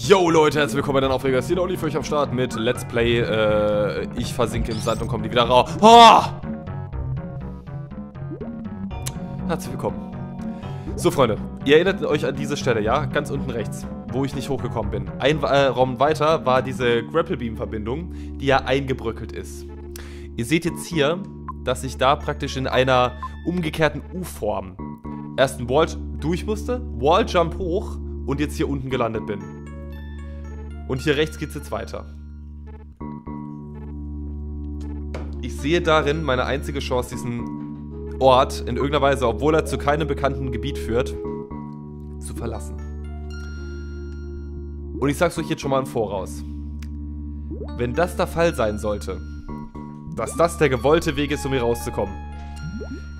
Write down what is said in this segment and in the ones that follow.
Yo Leute, herzlich willkommen bei den Aufreger. Hier Oli für euch am Start mit Let's Play äh, Ich versinke im Sand und komme nie wieder raus. Oh! Herzlich willkommen. So Freunde, ihr erinnert euch an diese Stelle, ja? Ganz unten rechts, wo ich nicht hochgekommen bin. Ein äh, Raum weiter war diese Grapple Beam Verbindung, die ja eingebröckelt ist. Ihr seht jetzt hier, dass ich da praktisch in einer umgekehrten U-Form erst einen Wall durch musste, Wall Jump hoch und jetzt hier unten gelandet bin. Und hier rechts geht es jetzt weiter. Ich sehe darin meine einzige Chance, diesen Ort in irgendeiner Weise, obwohl er zu keinem bekannten Gebiet führt, zu verlassen. Und ich sag's euch jetzt schon mal im Voraus. Wenn das der Fall sein sollte, dass das der gewollte Weg ist, um hier rauszukommen,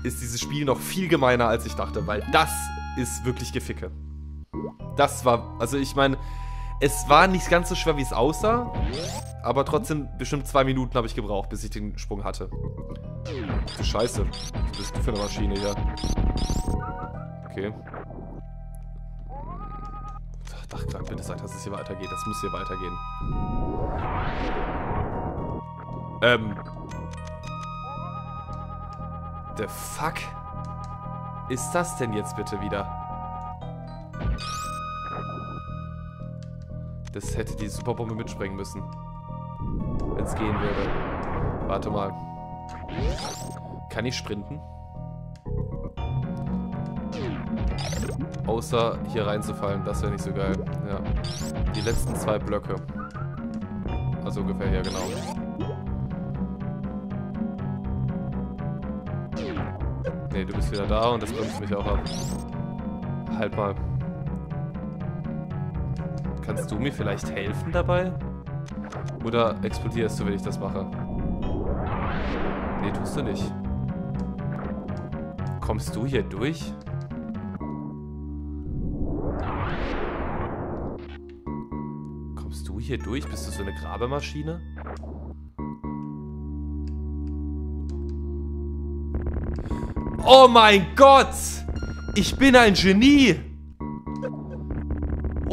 ist dieses Spiel noch viel gemeiner, als ich dachte, weil das ist wirklich Geficke. Das war, also ich meine, es war nicht ganz so schwer, wie es aussah. Aber trotzdem, bestimmt zwei Minuten habe ich gebraucht, bis ich den Sprung hatte. Du Scheiße. Was bist du für eine Maschine hier? Okay. Ach, klar, bitte sag, dass es hier weitergeht. Das muss hier weitergehen. Ähm. The fuck? Ist das denn jetzt bitte wieder? Das hätte die Superbombe mitsprengen müssen. Wenn es gehen würde. Warte mal. Kann ich sprinten? Außer hier reinzufallen. Das wäre nicht so geil. Ja. Die letzten zwei Blöcke. Also ungefähr hier, genau. Ne, du bist wieder da und das bremst mich auch ab. Halt mal. Kannst du mir vielleicht helfen dabei? Oder explodierst du, wenn ich das mache? Nee, tust du nicht. Kommst du hier durch? Kommst du hier durch? Bist du so eine Grabemaschine? Oh mein Gott! Ich bin ein Genie!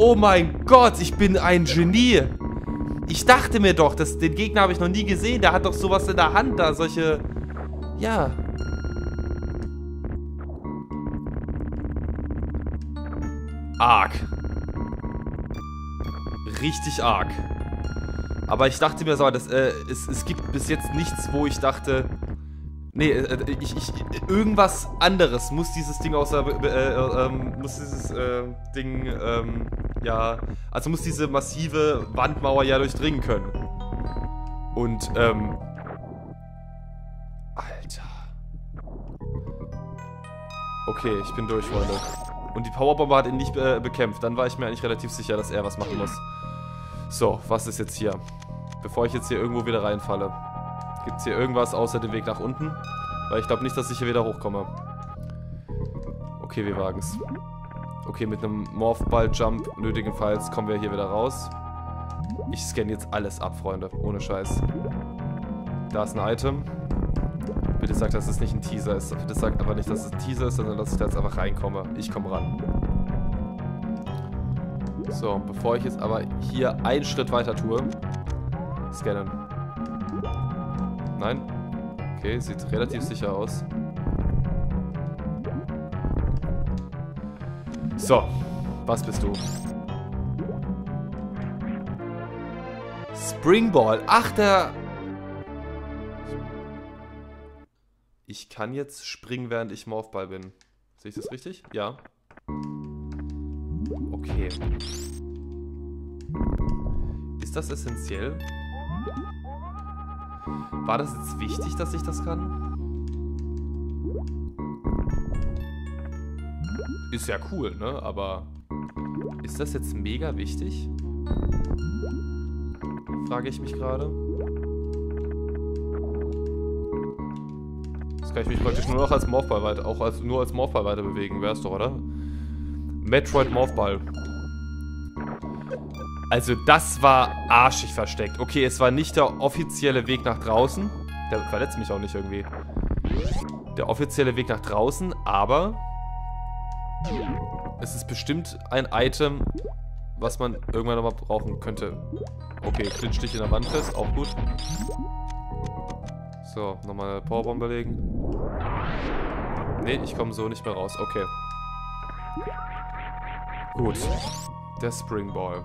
Oh mein Gott, ich bin ein Genie. Ich dachte mir doch, dass, den Gegner habe ich noch nie gesehen. Der hat doch sowas in der Hand da, solche... Ja. Arg. Richtig arg. Aber ich dachte mir so, dass, äh, es, es gibt bis jetzt nichts, wo ich dachte... Nee, äh, äh, ich, ich, irgendwas anderes muss dieses Ding außer, äh, äh, ähm, muss dieses äh, Ding, ähm, ja, also muss diese massive Wandmauer ja durchdringen können. Und, ähm, Alter. Okay, ich bin durch, Freunde. Und die Powerbombe hat ihn nicht äh, bekämpft. Dann war ich mir eigentlich relativ sicher, dass er was machen muss. So, was ist jetzt hier? Bevor ich jetzt hier irgendwo wieder reinfalle. Gibt es hier irgendwas außer dem Weg nach unten? Weil ich glaube nicht, dass ich hier wieder hochkomme. Okay, wir wagen es. Okay, mit einem Morphball-Jump nötigenfalls kommen wir hier wieder raus. Ich scanne jetzt alles ab, Freunde. Ohne Scheiß. Da ist ein Item. Bitte sag, dass es nicht ein Teaser ist. Bitte sag aber nicht, dass es ein Teaser ist, sondern dass ich da jetzt einfach reinkomme. Ich komme ran. So, bevor ich jetzt aber hier einen Schritt weiter tue, scannen. Nein? Okay, sieht relativ sicher aus. So, was bist du? Springball. Ach, der... Ich kann jetzt springen, während ich Morphball bin. Sehe ich das richtig? Ja. Okay. Ist das essentiell? War das jetzt wichtig, dass ich das kann? Ist ja cool, ne? Aber ist das jetzt mega wichtig? Frage ich mich gerade. Jetzt kann ich mich praktisch nur noch als Morphball weiter, auch als, nur als Morphball weiter bewegen, wär's doch, oder? Metroid Morphball. Also das war arschig versteckt. Okay, es war nicht der offizielle Weg nach draußen. Der verletzt mich auch nicht irgendwie. Der offizielle Weg nach draußen, aber... Es ist bestimmt ein Item, was man irgendwann nochmal brauchen könnte. Okay, Klitschstich in der Wand fest, auch gut. So, nochmal Powerbombe legen. Nee, ich komme so nicht mehr raus. Okay. Gut. Der Springball.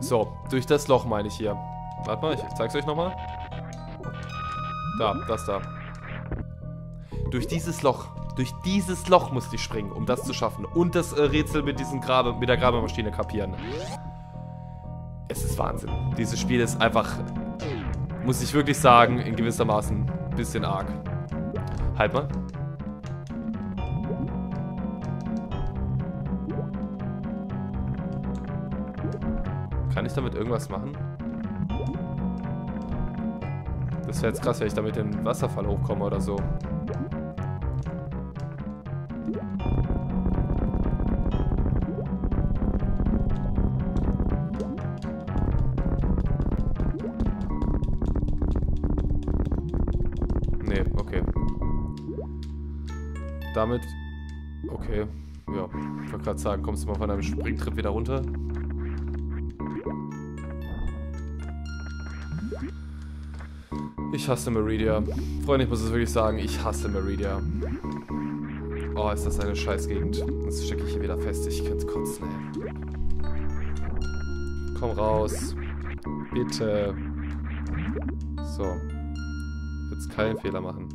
So, durch das Loch meine ich hier. Warte mal, ich zeig's euch nochmal. Da, das da. Durch dieses Loch. Durch dieses Loch musste ich springen, um das zu schaffen. Und das äh, Rätsel mit, diesem Grabe, mit der Grabemaschine kapieren. Es ist Wahnsinn. Dieses Spiel ist einfach, muss ich wirklich sagen, in gewissermaßen ein bisschen arg. Halt mal. Kann ich damit irgendwas machen? Das wäre jetzt krass, wenn ich damit den Wasserfall hochkomme oder so. Damit... Okay. Ja, ich wollte gerade sagen, kommst du mal von einem Springtrip wieder runter? Ich hasse Meridia. Freunde, ich muss es wirklich sagen, ich hasse Meridia. Oh, ist das eine Scheißgegend. Jetzt stecke ich hier wieder fest. Ich könnte kotzen, ey. Komm raus. Bitte. So. Jetzt keinen Fehler machen.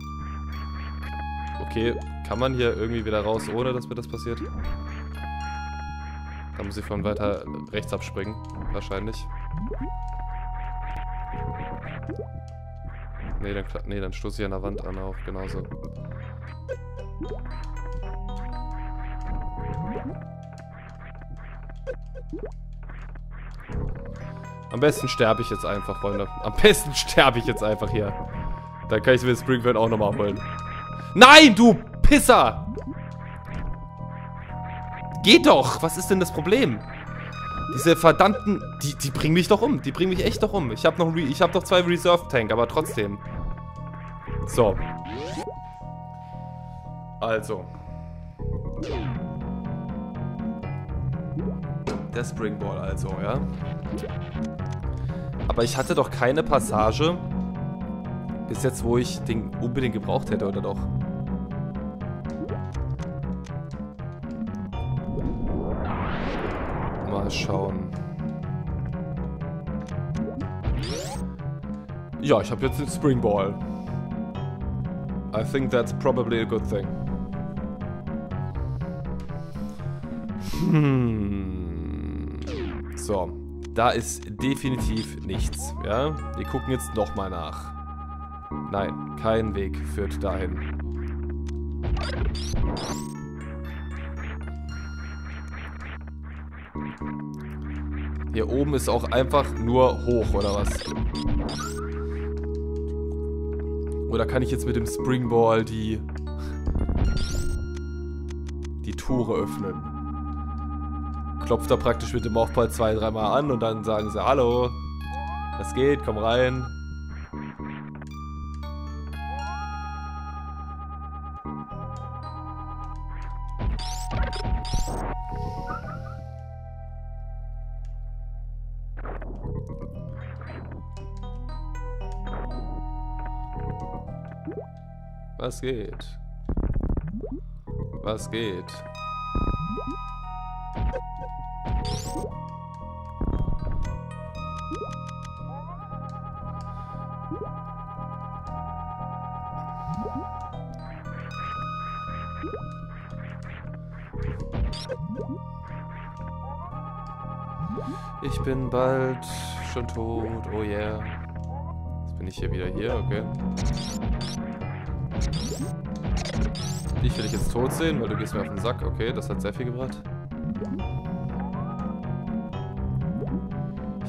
Okay, kann man hier irgendwie wieder raus, ohne dass mir das passiert? Da muss ich von weiter rechts abspringen. Wahrscheinlich. Nee, dann, nee, dann stoße ich an der Wand an auch, genauso. Am besten sterbe ich jetzt einfach, Freunde. Am besten sterbe ich jetzt einfach hier. Dann kann ich mir Springfield auch nochmal holen. Nein, du Pisser! Geht doch! Was ist denn das Problem? Diese verdammten... Die, die bringen mich doch um. Die bringen mich echt doch um. Ich habe noch, hab noch zwei Reserve Tank, aber trotzdem. So. Also. Der Springball also, ja. Aber ich hatte doch keine Passage bis jetzt, wo ich den unbedingt gebraucht hätte, oder doch? Mal schauen. Ja, ich habe jetzt den Springball. I think that's probably a good thing. Hmm. So, da ist definitiv nichts, ja? Wir gucken jetzt nochmal nach. Nein, kein Weg führt dahin. Hier oben ist auch einfach nur hoch, oder was? Oder kann ich jetzt mit dem Springball die... die Tore öffnen? Klopft da praktisch mit dem Aufball zwei, dreimal an und dann sagen sie, hallo, das geht, komm rein. Was geht? Was geht? Ich bin bald schon tot, oh yeah. Jetzt bin ich hier wieder hier, okay. Dich will ich jetzt tot sehen, weil du gehst mir auf den Sack. Okay, das hat sehr viel gebracht.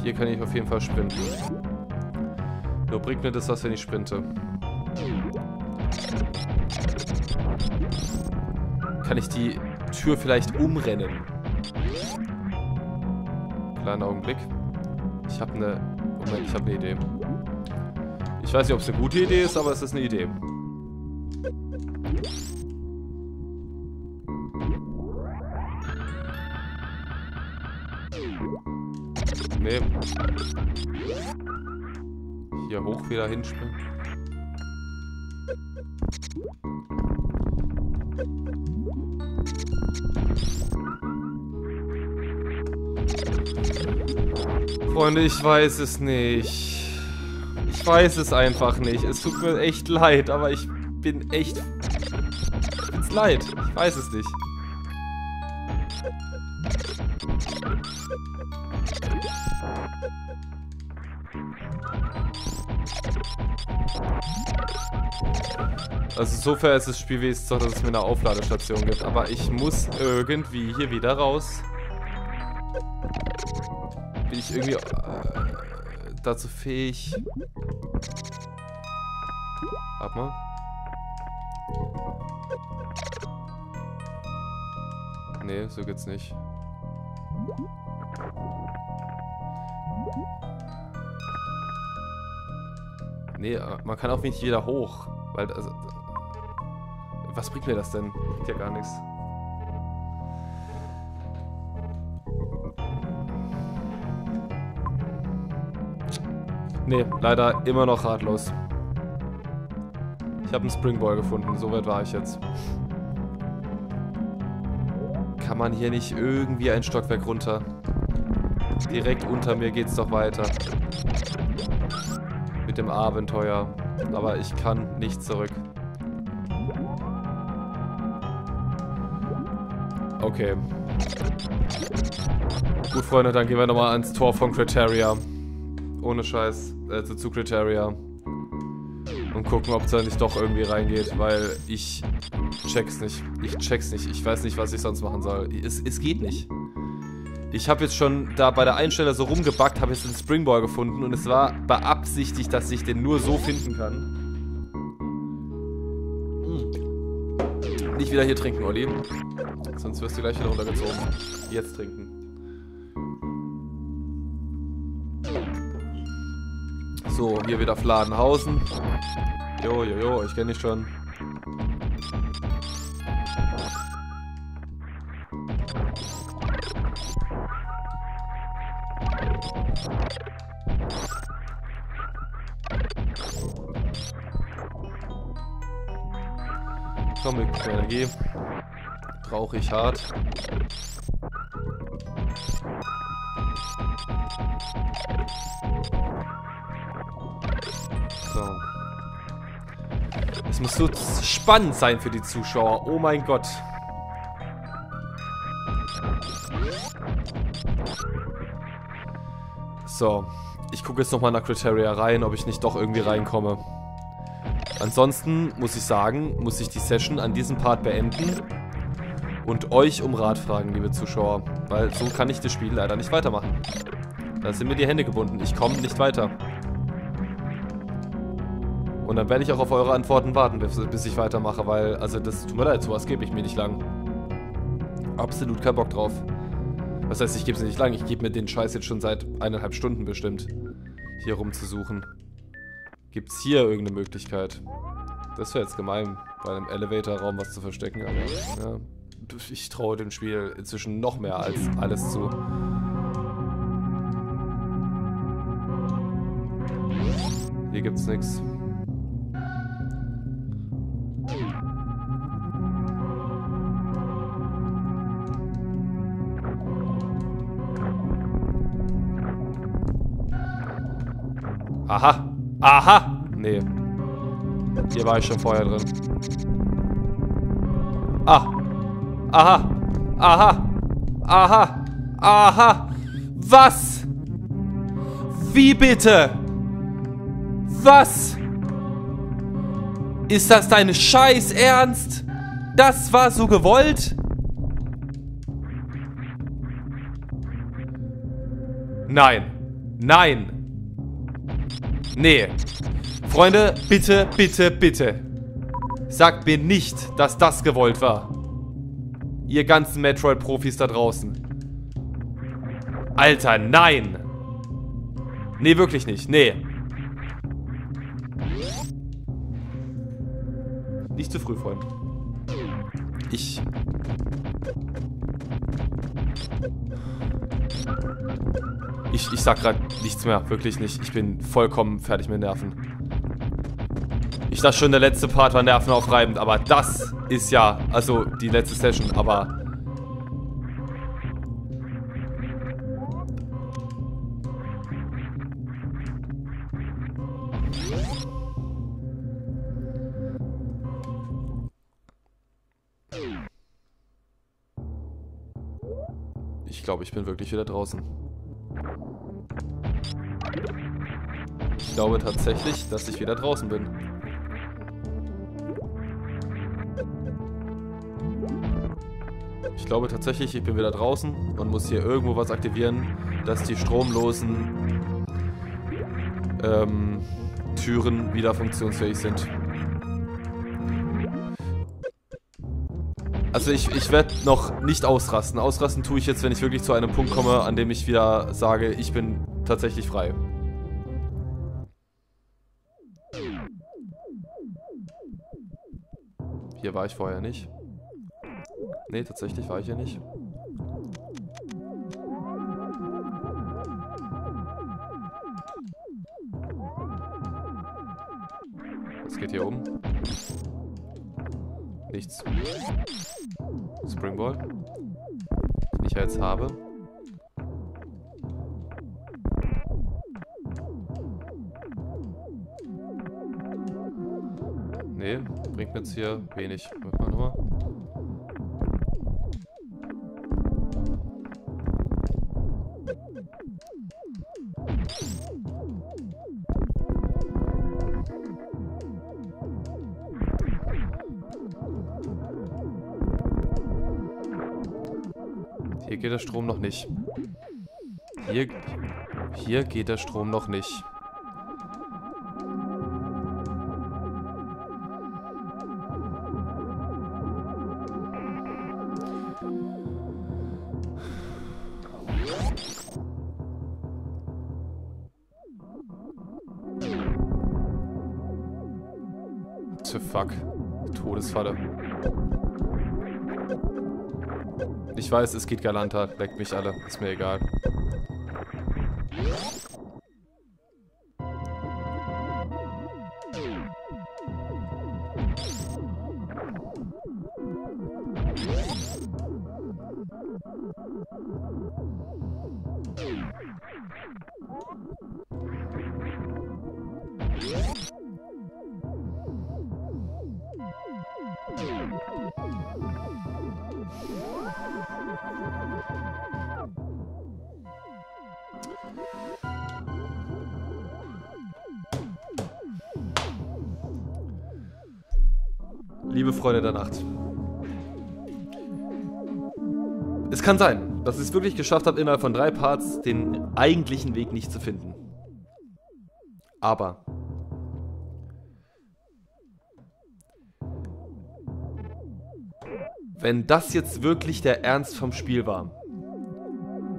Hier kann ich auf jeden Fall sprinten. Nur bringt mir das was, wenn ich sprinte. Kann ich die Tür vielleicht umrennen? Kleiner Augenblick. Ich habe eine... Moment, ich habe eine Idee. Ich weiß nicht, ob es eine gute Idee ist, aber es ist eine Idee. Nee. Hier hoch wieder hinspringen. Freunde, ich weiß es nicht. Ich weiß es einfach nicht. Es tut mir echt leid, aber ich bin echt... Bin's leid. Ich weiß es nicht. Also insofern ist das Spiel wenigstens doch, dass es mir eine Aufladestation gibt. Aber ich muss irgendwie hier wieder raus. Bin ich irgendwie äh, dazu fähig? Warte mal. Nee, so geht's nicht. Nee, äh, man kann auch nicht wieder hoch. Weil, also, was bringt mir das denn? Bringt ja gar nichts. Nee, leider immer noch ratlos. Ich habe einen Springball gefunden, soweit war ich jetzt. Kann man hier nicht irgendwie ein Stockwerk runter? Direkt unter mir geht's doch weiter. Mit dem Abenteuer. Aber ich kann nicht zurück. Okay. Gut, Freunde, dann gehen wir nochmal ans Tor von Criteria. Ohne Scheiß. Äh, zu Criteria. Und gucken, ob es da nicht doch irgendwie reingeht, weil ich check's nicht. Ich check's nicht. Ich weiß nicht, was ich sonst machen soll. Es, es geht nicht. Ich habe jetzt schon da bei der Einsteller so rumgebackt, habe jetzt den Springball gefunden und es war beabsichtigt, dass ich den nur so finden kann. Nicht wieder hier trinken, Olli. Sonst wirst du gleich wieder runtergezogen. Jetzt trinken. So, hier wieder Fladenhausen. Jo, jo, jo, ich kenne dich schon. Komm, Energie. Brauche ich hart. Es muss so spannend sein für die Zuschauer. Oh mein Gott. So. Ich gucke jetzt nochmal nach Criteria rein, ob ich nicht doch irgendwie reinkomme. Ansonsten muss ich sagen, muss ich die Session an diesem Part beenden und euch um Rat fragen, liebe Zuschauer. Weil so kann ich das Spiel leider nicht weitermachen. Da sind mir die Hände gebunden. Ich komme nicht weiter. Und dann werde ich auch auf eure Antworten warten, bis, ich weitermache, weil, also das tut mir leid, sowas gebe ich mir nicht lang. Absolut kein Bock drauf. Was heißt, ich gebe es nicht lang, ich gebe mir den Scheiß jetzt schon seit eineinhalb Stunden bestimmt, hier rumzusuchen. Gibt es hier irgendeine Möglichkeit? Das wäre jetzt gemein, bei einem Elevator-Raum was zu verstecken, aber ja, ich traue dem Spiel inzwischen noch mehr als alles zu. Hier gibt's nichts. Aha. Aha. Nee. Hier war ich schon vorher drin. Ah. Aha. Aha. Aha. Aha. Was? Wie bitte? Was? Ist das deine Scheiß Ernst? Das war so gewollt? Nein. Nein. Nee. Freunde, bitte, bitte, bitte. Sagt mir nicht, dass das gewollt war. Ihr ganzen Metroid-Profis da draußen. Alter, nein. Nee, wirklich nicht. Nee. Nicht zu früh, Freund. Ich... Ich, ich sag gerade nichts mehr, wirklich nicht. Ich bin vollkommen fertig mit Nerven. Ich dachte schon, der letzte Part war nervenaufreibend, aber das ist ja, also die letzte Session, aber... Ich glaube, ich bin wirklich wieder draußen. Ich glaube tatsächlich, dass ich wieder draußen bin. Ich glaube tatsächlich, ich bin wieder draußen und muss hier irgendwo was aktivieren, dass die stromlosen ähm, Türen wieder funktionsfähig sind. Also ich, ich werde noch nicht ausrasten. Ausrasten tue ich jetzt, wenn ich wirklich zu einem Punkt komme, an dem ich wieder sage, ich bin tatsächlich frei. Hier war ich vorher nicht. Nee, tatsächlich war ich hier nicht. Was geht hier um? Nichts. Springball. Den ich jetzt habe. Bringt mir jetzt hier wenig. Warte mal nochmal. Hier geht der Strom noch nicht. Hier, hier geht der Strom noch nicht. Todesfalle. Ich weiß, es geht galanter. Leckt mich alle. Ist mir egal. Freunde der Nacht. Es kann sein, dass ich es wirklich geschafft habe, innerhalb von drei Parts den eigentlichen Weg nicht zu finden. Aber wenn das jetzt wirklich der Ernst vom Spiel war,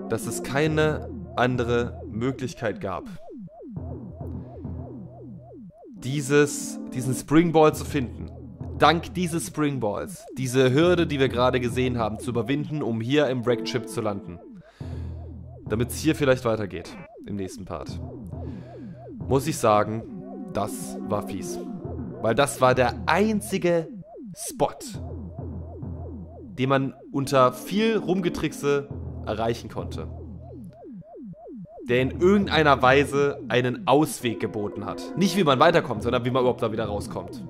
dass es keine andere Möglichkeit gab, dieses, diesen Springball zu finden, dank dieses Springballs, diese Hürde, die wir gerade gesehen haben, zu überwinden, um hier im Wreck-Chip zu landen. Damit es hier vielleicht weitergeht, im nächsten Part. Muss ich sagen, das war fies. Weil das war der einzige Spot, den man unter viel Rumgetrickse erreichen konnte. Der in irgendeiner Weise einen Ausweg geboten hat. Nicht wie man weiterkommt, sondern wie man überhaupt da wieder rauskommt.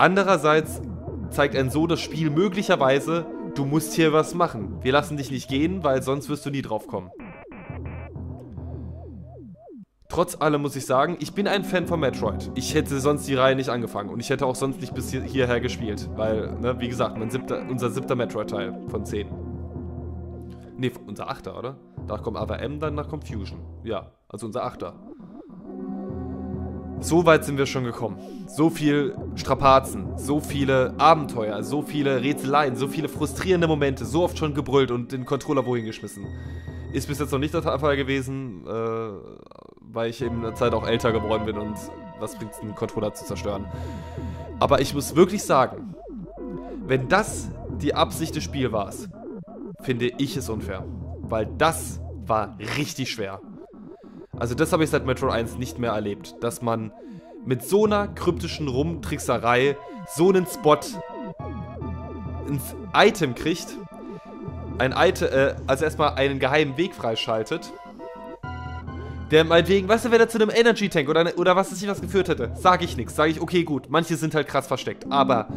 Andererseits zeigt ein so das Spiel möglicherweise, du musst hier was machen. Wir lassen dich nicht gehen, weil sonst wirst du nie drauf kommen. Trotz allem muss ich sagen, ich bin ein Fan von Metroid. Ich hätte sonst die Reihe nicht angefangen und ich hätte auch sonst nicht bis hier, hierher gespielt. Weil, ne, wie gesagt, siebter, unser siebter Metroid-Teil von 10. Ne, unser achter, oder? Danach kommt Other M, danach kommt Fusion. Ja, also unser achter. So weit sind wir schon gekommen. So viel Strapazen, so viele Abenteuer, so viele Rätseleien, so viele frustrierende Momente, so oft schon gebrüllt und den Controller wohin geschmissen. Ist bis jetzt noch nicht der Fall gewesen, äh, weil ich eben in der Zeit auch älter geworden bin und was bringt es, einen Controller zu zerstören. Aber ich muss wirklich sagen, wenn das die Absicht des Spiels war, finde ich es unfair. weil das war richtig schwer. Also das habe ich seit Metro 1 nicht mehr erlebt, dass man mit so einer kryptischen Rumtrickserei so einen Spot ins Item kriegt, ein Item, äh, also erstmal einen geheimen Weg freischaltet, der meinetwegen, weißt du, wenn er zu einem Energy Tank oder, oder was es nicht was geführt hätte, sage ich nichts, sage ich, okay, gut, manche sind halt krass versteckt, aber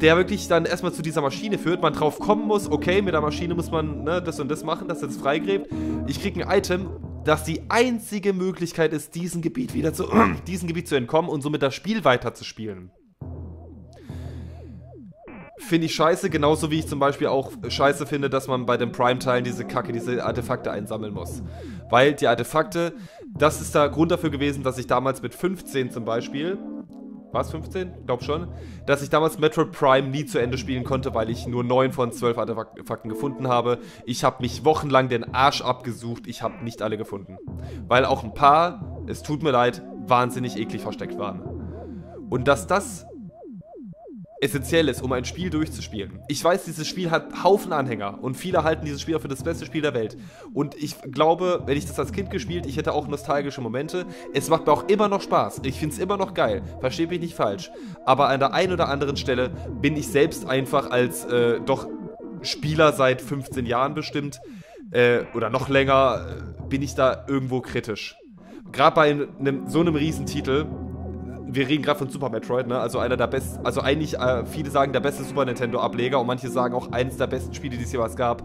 der wirklich dann erstmal zu dieser Maschine führt, man drauf kommen muss, okay, mit der Maschine muss man ne, das und das machen, dass das freigräbt. Ich kriege ein Item, das die einzige Möglichkeit ist, diesem Gebiet wieder zu, diesem Gebiet zu entkommen und somit das Spiel weiter zu spielen. Finde ich scheiße, genauso wie ich zum Beispiel auch scheiße finde, dass man bei den Prime-Teilen diese Kacke, diese Artefakte einsammeln muss. Weil die Artefakte, das ist der Grund dafür gewesen, dass ich damals mit 15 zum Beispiel war es 15? Glaub schon. Dass ich damals Metroid Prime nie zu Ende spielen konnte, weil ich nur 9 von 12 Artefakten gefunden habe. Ich habe mich wochenlang den Arsch abgesucht. Ich habe nicht alle gefunden. Weil auch ein paar, es tut mir leid, wahnsinnig eklig versteckt waren. Und dass das essentiell ist, um ein Spiel durchzuspielen. Ich weiß, dieses Spiel hat Haufen Anhänger und viele halten dieses Spiel auch für das beste Spiel der Welt. Und ich glaube, wenn ich das als Kind gespielt, ich hätte auch nostalgische Momente. Es macht mir auch immer noch Spaß. Ich finde es immer noch geil. Verstehe mich nicht falsch. Aber an der einen oder anderen Stelle bin ich selbst einfach als äh, doch Spieler seit 15 Jahren bestimmt äh, oder noch länger, äh, bin ich da irgendwo kritisch. Gerade bei einem, so einem Riesentitel wir reden gerade von Super Metroid, ne? Also einer der besten, also eigentlich, äh, viele sagen der beste Super Nintendo-Ableger und manche sagen auch eines der besten Spiele, die es jemals gab.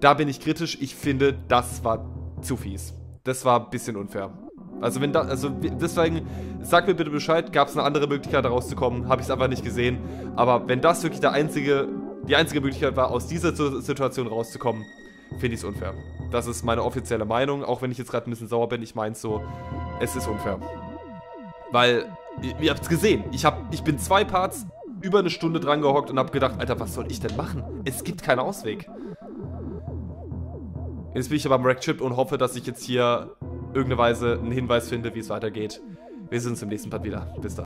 Da bin ich kritisch. Ich finde, das war zu fies. Das war ein bisschen unfair. Also wenn da, also deswegen, sag mir bitte Bescheid, gab es eine andere Möglichkeit, da rauszukommen? Habe ich es einfach nicht gesehen. Aber wenn das wirklich der einzige, die einzige Möglichkeit war, aus dieser Situation rauszukommen, finde ich es unfair. Das ist meine offizielle Meinung, auch wenn ich jetzt gerade ein bisschen sauer bin. Ich meine so, es ist unfair. Weil Ihr habt es gesehen. Ich, hab, ich bin zwei Parts über eine Stunde dran gehockt und habe gedacht, Alter, was soll ich denn machen? Es gibt keinen Ausweg. Jetzt bin ich aber am Rack-Chip und hoffe, dass ich jetzt hier irgendeine Weise einen Hinweis finde, wie es weitergeht. Wir sehen uns im nächsten Part wieder. Bis dann.